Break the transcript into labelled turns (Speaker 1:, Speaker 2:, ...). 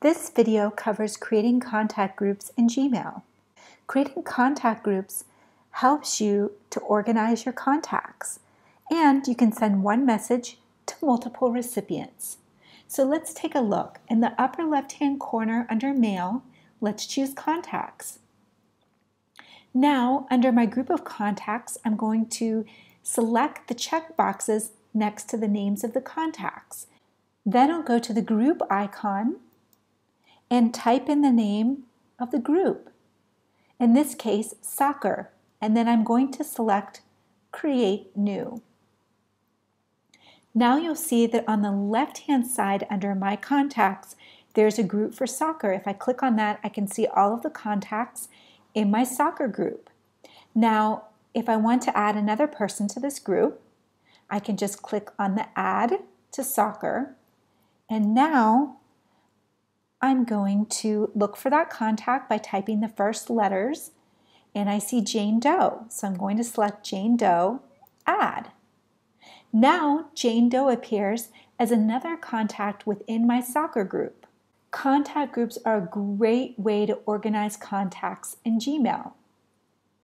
Speaker 1: This video covers creating contact groups in Gmail. Creating contact groups helps you to organize your contacts and you can send one message to multiple recipients. So let's take a look. In the upper left hand corner under Mail, let's choose Contacts. Now, under my group of contacts, I'm going to select the check boxes next to the names of the contacts. Then I'll go to the group icon and type in the name of the group. In this case, soccer, and then I'm going to select Create New. Now you'll see that on the left-hand side under My Contacts, there's a group for soccer. If I click on that, I can see all of the contacts in my soccer group. Now, if I want to add another person to this group, I can just click on the Add to Soccer. And now I'm going to look for that contact by typing the first letters and I see Jane Doe. So I'm going to select Jane Doe, add. Now Jane Doe appears as another contact within my soccer group. Contact groups are a great way to organize contacts in Gmail.